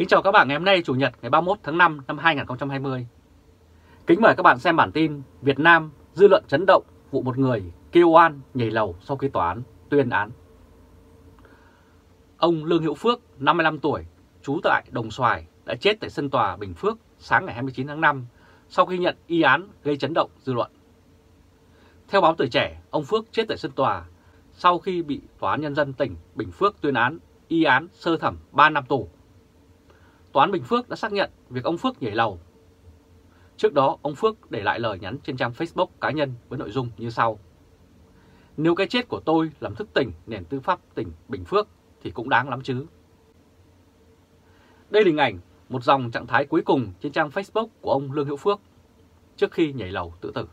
Kính chào các bạn ngày hôm nay Chủ nhật ngày 31 tháng 5 năm 2020. Kính mời các bạn xem bản tin Việt Nam dư luận chấn động vụ một người kêu oan nhảy lầu sau khi tòa án tuyên án. Ông Lương Hữu Phước, 55 tuổi, trú tại Đồng Xoài đã chết tại sân tòa Bình Phước sáng ngày 29 tháng 5 sau khi nhận y án gây chấn động dư luận. Theo báo Tuổi Trẻ, ông Phước chết tại sân tòa sau khi bị Tòa án Nhân dân tỉnh Bình Phước tuyên án y án sơ thẩm 3 năm tù. Tòa án Bình Phước đã xác nhận việc ông Phước nhảy lầu. Trước đó, ông Phước để lại lời nhắn trên trang Facebook cá nhân với nội dung như sau. Nếu cái chết của tôi làm thức tỉnh nền tư pháp tỉnh Bình Phước thì cũng đáng lắm chứ. Đây là hình ảnh một dòng trạng thái cuối cùng trên trang Facebook của ông Lương Hữu Phước trước khi nhảy lầu tự tử.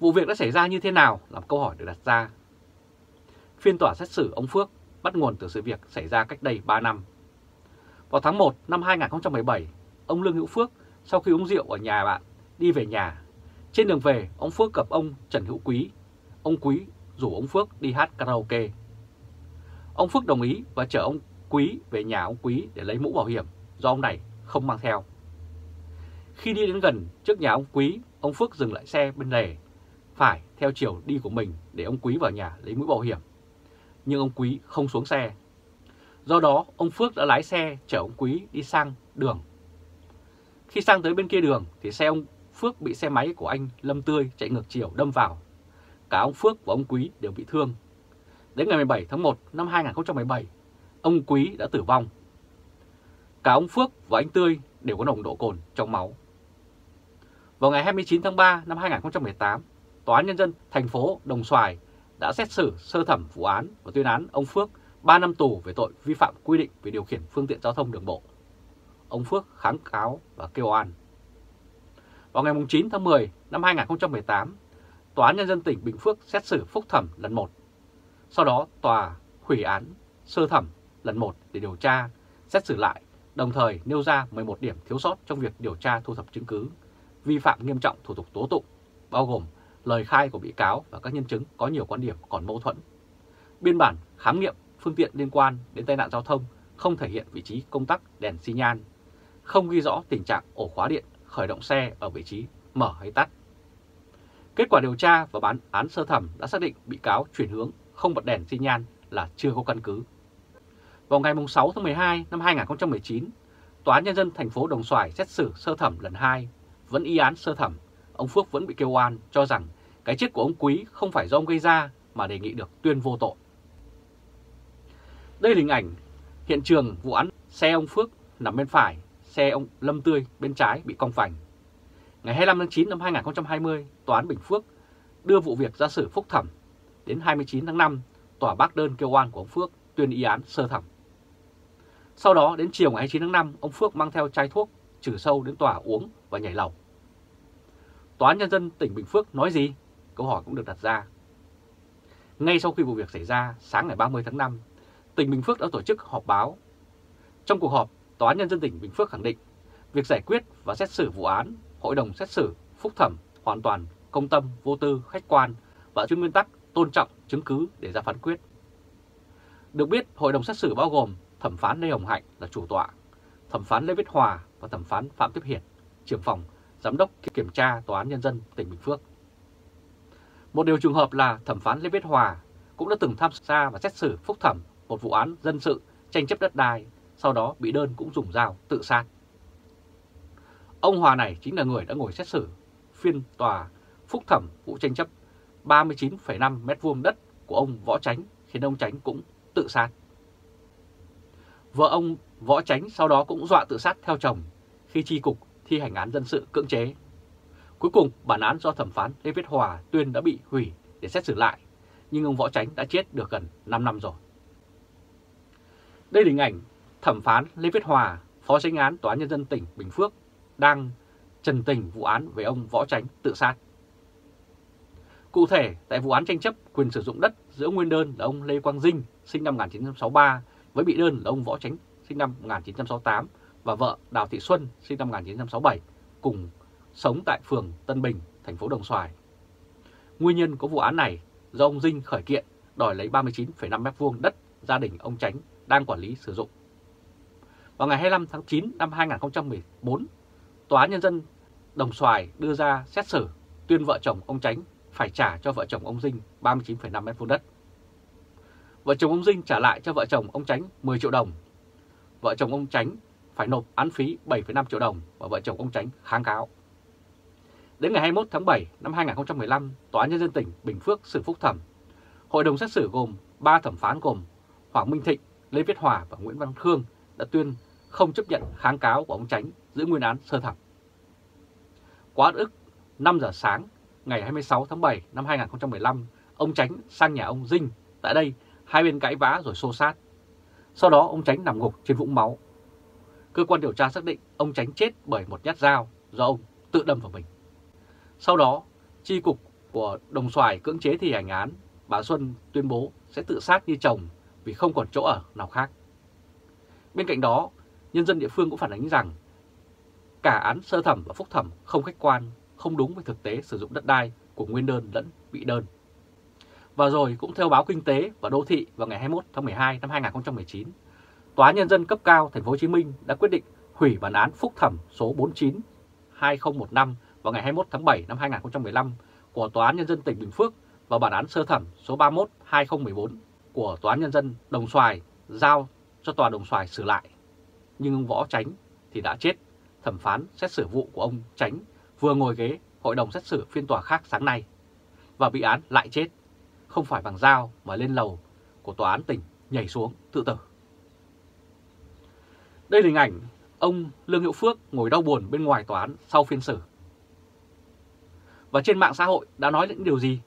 Vụ việc đã xảy ra như thế nào là câu hỏi được đặt ra. Phiên tòa xét xử ông Phước bắt nguồn từ sự việc xảy ra cách đây 3 năm. Vào tháng 1 năm 2017, ông Lương Hữu Phước sau khi uống rượu ở nhà bạn đi về nhà. Trên đường về, ông Phước gặp ông Trần Hữu Quý. Ông Quý rủ ông Phước đi hát karaoke. Ông Phước đồng ý và chở ông Quý về nhà ông Quý để lấy mũ bảo hiểm do ông này không mang theo. Khi đi đến gần trước nhà ông Quý, ông Phước dừng lại xe bên lề, phải theo chiều đi của mình để ông Quý vào nhà lấy mũ bảo hiểm. Nhưng ông Quý không xuống xe. Do đó, ông Phước đã lái xe chở ông Quý đi sang đường. Khi sang tới bên kia đường thì xe ông Phước bị xe máy của anh Lâm Tươi chạy ngược chiều đâm vào. Cả ông Phước và ông Quý đều bị thương. Đến ngày 17 tháng 1 năm 2017, ông Quý đã tử vong. Cả ông Phước và anh Tươi đều có nồng độ cồn trong máu. Vào ngày 29 tháng 3 năm 2018, Tòa án Nhân dân thành phố Đồng Xoài đã xét xử sơ thẩm vụ án và tuyên án ông Phước 3 năm tù về tội vi phạm quy định về điều khiển phương tiện giao thông đường bộ. Ông Phước kháng cáo và kêu oan. Vào ngày 9 tháng 10 năm 2018, Tòa án Nhân dân tỉnh Bình Phước xét xử phúc thẩm lần 1. Sau đó tòa hủy án sơ thẩm lần 1 để điều tra, xét xử lại, đồng thời nêu ra 11 điểm thiếu sót trong việc điều tra thu thập chứng cứ, vi phạm nghiêm trọng thủ tục tố tụng, bao gồm lời khai của bị cáo và các nhân chứng có nhiều quan điểm còn mâu thuẫn. Biên bản khám nghiệm phương tiện liên quan đến tai nạn giao thông không thể hiện vị trí công tắc đèn xi nhan, không ghi rõ tình trạng ổ khóa điện khởi động xe ở vị trí mở hay tắt. Kết quả điều tra và bán án sơ thẩm đã xác định bị cáo chuyển hướng không bật đèn xi nhan là chưa có căn cứ. Vào ngày 6 tháng 12 năm 2019, Tòa án Nhân dân thành phố Đồng Xoài xét xử sơ thẩm lần 2, vẫn y án sơ thẩm, ông Phước vẫn bị kêu oan cho rằng cái chết của ông Quý không phải do ông gây ra mà đề nghị được tuyên vô tội. Đây là hình ảnh hiện trường vụ án xe ông Phước nằm bên phải, xe ông Lâm Tươi bên trái bị cong vành. Ngày 25 tháng 9 năm 2020, Tòa án Bình Phước đưa vụ việc ra xử phúc thẩm. Đến 29 tháng 5, tòa bác đơn kêu oan của ông Phước tuyên y án sơ thẩm. Sau đó đến chiều ngày 29 tháng 5, ông Phước mang theo chai thuốc trừ sâu đến tòa uống và nhảy lầu. Tòa án Nhân dân tỉnh Bình Phước nói gì? Câu hỏi cũng được đặt ra. Ngay sau khi vụ việc xảy ra, sáng ngày 30 tháng 5, tỉnh Bình Phước đã tổ chức họp báo. Trong cuộc họp, Tòa án Nhân dân tỉnh Bình Phước khẳng định việc giải quyết và xét xử vụ án, hội đồng xét xử, phúc thẩm hoàn toàn công tâm, vô tư, khách quan và trên nguyên tắc tôn trọng chứng cứ để ra phán quyết. Được biết, hội đồng xét xử bao gồm thẩm phán Lê Hồng Hạnh là chủ tọa, thẩm phán Lê Viết Hòa và thẩm phán Phạm Tiếp Hiển, trưởng phòng, giám đốc kiểm tra Tòa án Nhân dân tỉnh Bình Phước. Một điều trùng hợp là thẩm phán Lê Viết Hòa cũng đã từng tham gia và xét xử phúc thẩm một vụ án dân sự tranh chấp đất đai, sau đó bị đơn cũng dùng dao tự sát. Ông Hòa này chính là người đã ngồi xét xử phiên tòa phúc thẩm vụ tranh chấp 39,5 mét vuông đất của ông Võ tránh khiến ông tránh cũng tự sát. Vợ ông Võ tránh sau đó cũng dọa tự sát theo chồng khi chi cục thi hành án dân sự cưỡng chế. Cuối cùng, bản án do thẩm phán Lê Viết Hòa tuyên đã bị hủy để xét xử lại, nhưng ông Võ tránh đã chết được gần 5 năm rồi. Đây là hình ảnh thẩm phán Lê Viết Hòa, Phó tránh án Tòa án Nhân dân tỉnh Bình Phước đang trần tình vụ án về ông Võ Chánh tự sát. Cụ thể, tại vụ án tranh chấp quyền sử dụng đất giữa nguyên đơn là ông Lê Quang Dinh, sinh năm 1963, với bị đơn là ông Võ Chánh, sinh năm 1968, và vợ Đào Thị Xuân, sinh năm 1967, cùng sống tại phường Tân Bình, thành phố Đồng Xoài. Nguyên nhân của vụ án này do ông Dinh khởi kiện đòi lấy 39,5 m2 đất gia đình ông Chánh đang quản lý sử dụng. Vào ngày 25 tháng 9 năm 2014, Tòa án Nhân dân Đồng Xoài đưa ra xét xử tuyên vợ chồng ông Tránh phải trả cho vợ chồng ông Dinh 39,5 mét vuông đất. Vợ chồng ông Dinh trả lại cho vợ chồng ông Tránh 10 triệu đồng. Vợ chồng ông Tránh phải nộp án phí 7,5 triệu đồng và vợ chồng ông Tránh kháng cáo. Đến ngày 21 tháng 7 năm 2015, Tòa án Nhân dân tỉnh Bình Phước xử phúc thẩm. Hội đồng xét xử gồm 3 thẩm phán gồm Hoàng Minh Thịnh, Lê Viết Hòa và Nguyễn Văn Khương đã tuyên không chấp nhận kháng cáo của ông Tránh giữ nguyên án sơ thẩm. Quá ức 5 giờ sáng ngày 26 tháng 7 năm 2015, ông Tránh sang nhà ông Dinh. Tại đây, hai bên cãi vã rồi xô sát. Sau đó ông Tránh nằm ngục trên vũng máu. Cơ quan điều tra xác định ông Tránh chết bởi một nhát dao do ông tự đâm vào mình. Sau đó, chi cục của Đồng Xoài cưỡng chế thi hành án, bà Xuân tuyên bố sẽ tự sát như chồng vì không còn chỗ ở nào khác. Bên cạnh đó, nhân dân địa phương cũng phản ánh rằng cả án sơ thẩm và phúc thẩm không khách quan, không đúng với thực tế sử dụng đất đai của nguyên đơn lẫn bị đơn. Và rồi cũng theo báo Kinh tế và Đô thị vào ngày 21 tháng 12 năm 2019, Tòa nhân dân cấp cao thành phố Hồ Chí Minh đã quyết định hủy bản án phúc thẩm số 49 2015 vào ngày 21 tháng 7 năm 2015 của Tòa án nhân dân tỉnh Bình Phước và bản án sơ thẩm số 31 2014 của Tòa án nhân dân Đồng Xoài giao cho Tòa Đồng Xoài xử lại. Nhưng ông Võ Tránh thì đã chết. Thẩm phán xét xử vụ của ông Tránh vừa ngồi ghế hội đồng xét xử phiên tòa khác sáng nay và bị án lại chết, không phải bằng dao mà lên lầu của tòa án tỉnh nhảy xuống tự tử. Đây là hình ảnh ông Lương hiệu Phước ngồi đau buồn bên ngoài tòa án sau phiên xử. Và trên mạng xã hội đã nói những điều gì?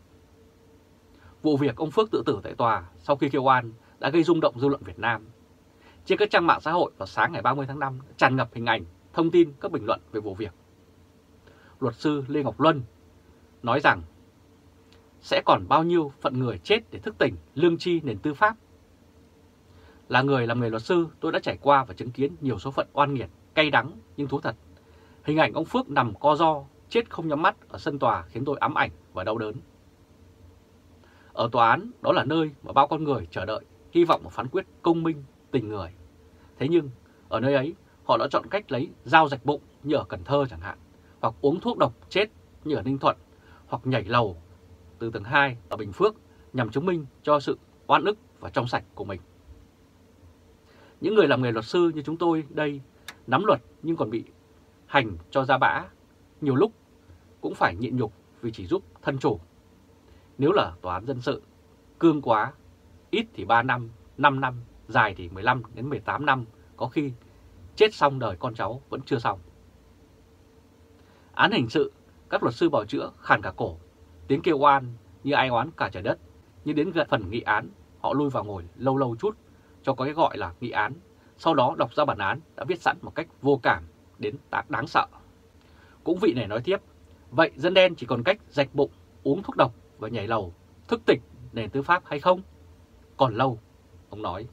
Vụ việc ông Phước tự tử tại tòa sau khi kêu oan đã gây rung động dư luận Việt Nam. Trên các trang mạng xã hội vào sáng ngày 30 tháng 5 tràn ngập hình ảnh, thông tin, các bình luận về vụ việc. Luật sư Lê Ngọc Luân nói rằng sẽ còn bao nhiêu phận người chết để thức tỉnh lương tri nền tư pháp. Là người làm nghề luật sư, tôi đã trải qua và chứng kiến nhiều số phận oan nghiệt, cay đắng nhưng thú thật. Hình ảnh ông Phước nằm co ro, chết không nhắm mắt ở sân tòa khiến tôi ám ảnh và đau đớn. Ở tòa án, đó là nơi mà bao con người chờ đợi, hy vọng một phán quyết công minh, tình người. Thế nhưng, ở nơi ấy, họ đã chọn cách lấy dao rạch bụng như ở Cần Thơ chẳng hạn, hoặc uống thuốc độc chết như ở Ninh Thuận, hoặc nhảy lầu từ tầng 2 ở Bình Phước nhằm chứng minh cho sự oan ức và trong sạch của mình. Những người làm nghề luật sư như chúng tôi đây nắm luật nhưng còn bị hành cho ra bã, nhiều lúc cũng phải nhịn nhục vì chỉ giúp thân chủ. Nếu là tòa án dân sự, cương quá, ít thì 3 năm, 5 năm, dài thì 15 đến 18 năm, có khi chết xong đời con cháu vẫn chưa xong. Án hình sự, các luật sư bảo chữa khàn cả cổ, tiếng kêu oan như ai oán cả trời đất, nhưng đến gần phần nghị án, họ lui vào ngồi lâu lâu chút cho có cái gọi là nghị án, sau đó đọc ra bản án đã viết sẵn một cách vô cảm đến đáng sợ. Cũng vị này nói tiếp, vậy dân đen chỉ còn cách rạch bụng, uống thuốc độc và nhảy lầu, thức tỉnh nền tư pháp hay không? Còn lâu, ông nói.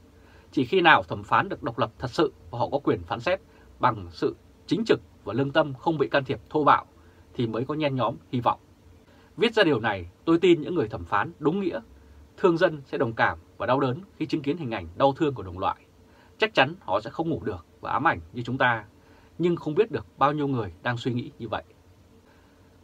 Chỉ khi nào thẩm phán được độc lập thật sự và họ có quyền phán xét bằng sự chính trực và lương tâm không bị can thiệp thô bạo thì mới có nhen nhóm hy vọng. Viết ra điều này, tôi tin những người thẩm phán đúng nghĩa, thương dân sẽ đồng cảm và đau đớn khi chứng kiến hình ảnh đau thương của đồng loại. Chắc chắn họ sẽ không ngủ được và ám ảnh như chúng ta, nhưng không biết được bao nhiêu người đang suy nghĩ như vậy.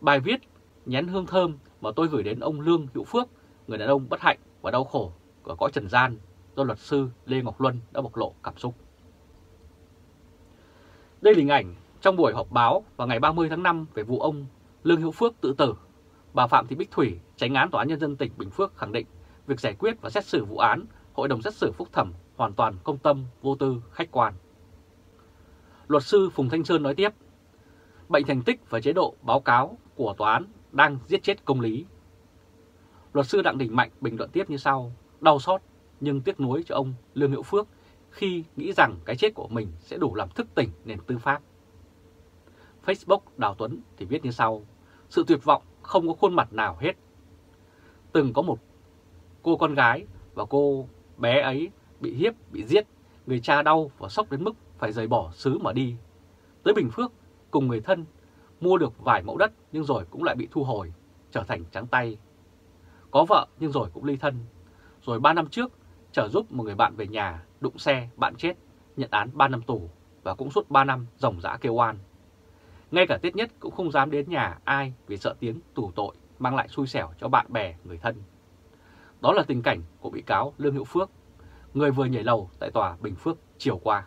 Bài viết nhén hương thơm mà tôi gửi đến ông Lương Hữu Phước, người đàn ông bất hạnh và đau khổ của cõi trần gian do luật sư Lê Ngọc Luân đã bộc lộ cảm xúc. Đây là hình ảnh trong buổi họp báo vào ngày 30 tháng 5 về vụ ông Lương Hữu Phước tự tử. Bà Phạm Thị Bích Thủy, tránh án Tòa án Nhân dân tỉnh Bình Phước khẳng định việc giải quyết và xét xử vụ án, Hội đồng xét xử phúc thẩm hoàn toàn công tâm, vô tư, khách quan. Luật sư Phùng Thanh Sơn nói tiếp, bệnh thành tích và chế độ báo cáo của tòa án đang giết chết công lý. Luật sư Đặng Đình Mạnh bình luận tiếp như sau, đau xót nhưng tiếc nuối cho ông Lương Hữu Phước khi nghĩ rằng cái chết của mình sẽ đủ làm thức tỉnh nền tư pháp. Facebook Đào Tuấn thì viết như sau, sự tuyệt vọng không có khuôn mặt nào hết. Từng có một cô con gái và cô bé ấy bị hiếp, bị giết, người cha đau và sốc đến mức phải rời bỏ xứ mà đi. Tới Bình Phước cùng người thân mua được vài mẫu đất nhưng rồi cũng lại bị thu hồi, trở thành trắng tay. Có vợ nhưng rồi cũng ly thân. Rồi 3 năm trước, trở giúp một người bạn về nhà, đụng xe, bạn chết, nhận án 3 năm tù, và cũng suốt 3 năm ròng rã kêu oan. Ngay cả Tết Nhất cũng không dám đến nhà ai vì sợ tiếng tù tội mang lại xui xẻo cho bạn bè, người thân. Đó là tình cảnh của bị cáo Lương Hữu Phước, người vừa nhảy lầu tại tòa Bình Phước chiều qua.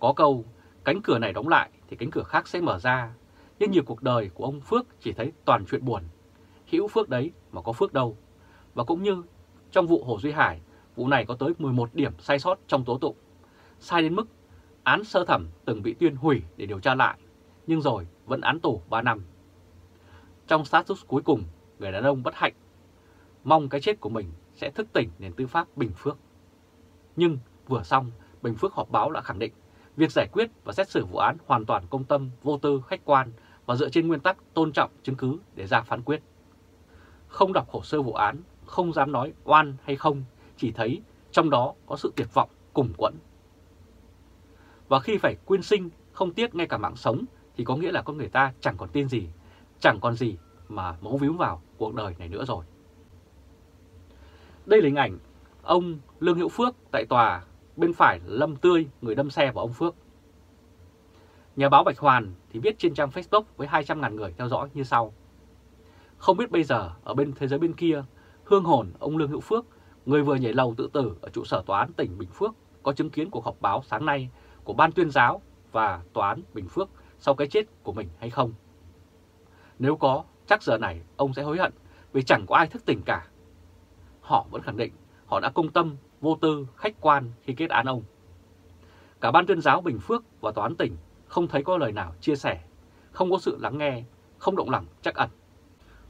Có câu, cánh cửa này đóng lại thì cánh cửa khác sẽ mở ra, nhưng nhiều cuộc đời của ông Phước chỉ thấy toàn chuyện buồn. Hữu Phước đấy mà có Phước đâu. Và cũng như trong vụ Hồ Duy Hải, vụ này có tới 11 điểm sai sót trong tố tụng. Sai đến mức án sơ thẩm từng bị tuyên hủy để điều tra lại, nhưng rồi vẫn án tù 3 năm. Trong status cuối cùng, người đàn ông bất hạnh mong cái chết của mình sẽ thức tỉnh nền tư pháp Bình Phước. Nhưng vừa xong, Bình Phước họp báo đã khẳng định việc giải quyết và xét xử vụ án hoàn toàn công tâm, vô tư, khách quan và dựa trên nguyên tắc tôn trọng chứng cứ để ra phán quyết. Không đọc hồ sơ vụ án, không dám nói oan hay không, chỉ thấy trong đó có sự tuyệt vọng cùng quẫn. Và khi phải quyên sinh, không tiếc ngay cả mạng sống thì có nghĩa là con người ta chẳng còn tin gì, chẳng còn gì mà mấu víu vào cuộc đời này nữa rồi. Đây là hình ảnh ông Lương Hữu Phước tại tòa, bên phải Lâm Tươi, người đâm xe vào ông Phước. Nhà báo Bạch Hoàn thì viết trên trang Facebook với 200.000 người theo dõi như sau. Không biết bây giờ ở bên thế giới bên kia, hương hồn ông Lương Hữu Phước, người vừa nhảy lầu tự tử ở trụ sở tòa án tỉnh Bình Phước, có chứng kiến cuộc họp báo sáng nay của Ban tuyên giáo và tòa án Bình Phước sau cái chết của mình hay không. Nếu có, chắc giờ này ông sẽ hối hận vì chẳng có ai thức tỉnh cả. Họ vẫn khẳng định họ đã công tâm, vô tư, khách quan khi kết án ông. Cả Ban tuyên giáo Bình Phước và Tòa án tỉnh không thấy có lời nào chia sẻ, không có sự lắng nghe, không động lòng chắc ẩn.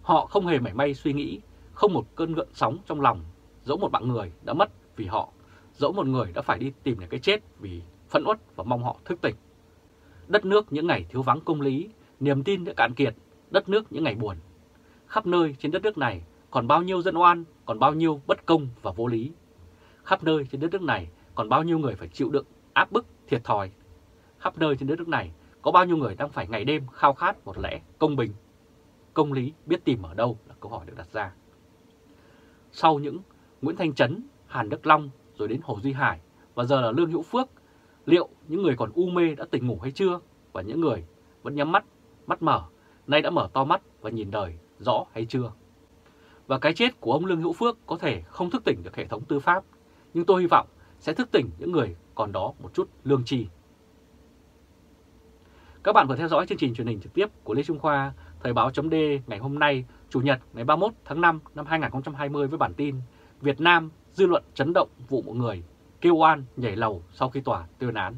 Họ không hề mảy may suy nghĩ, không một cơn gợn sóng trong lòng, dẫu một bạn người đã mất vì họ, dẫu một người đã phải đi tìm được cái chết vì phẫn uất và mong họ thức tỉnh. Đất nước những ngày thiếu vắng công lý, niềm tin đã cạn kiệt, đất nước những ngày buồn. Khắp nơi trên đất nước này còn bao nhiêu dân oan, còn bao nhiêu bất công và vô lý. Khắp nơi trên đất nước này còn bao nhiêu người phải chịu đựng, áp bức, thiệt thòi. Khắp nơi trên đất nước này có bao nhiêu người đang phải ngày đêm khao khát một lẽ công bình. Công lý biết tìm ở đâu là câu hỏi được đặt ra. Sau những Nguyễn Thanh Trấn, Hàn Đức Long rồi đến Hồ Duy Hải và giờ là Lương Hữu Phước, liệu những người còn u mê đã tỉnh ngủ hay chưa? Và những người vẫn nhắm mắt, mắt mở, nay đã mở to mắt và nhìn đời rõ hay chưa? Và cái chết của ông Lương Hữu Phước có thể không thức tỉnh được hệ thống tư pháp, nhưng tôi hy vọng sẽ thức tỉnh những người còn đó một chút lương tri. Các bạn vừa theo dõi chương trình truyền hình trực tiếp của Lê Trung Khoa, Thời báo chấm ngày hôm nay, Chủ nhật ngày 31 tháng 5 năm 2020 với bản tin Việt Nam dư luận chấn động vụ một người kêu oan nhảy lầu sau khi tòa tuyên án.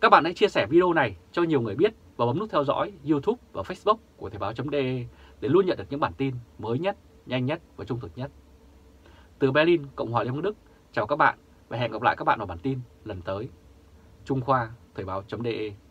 Các bạn hãy chia sẻ video này cho nhiều người biết và bấm nút theo dõi YouTube và Facebook của Thời báo.de để luôn nhận được những bản tin mới nhất, nhanh nhất và trung thực nhất. Từ Berlin, Cộng hòa Liên bang Đức, chào các bạn và hẹn gặp lại các bạn vào bản tin lần tới. Trung Khoa, Thời báo.de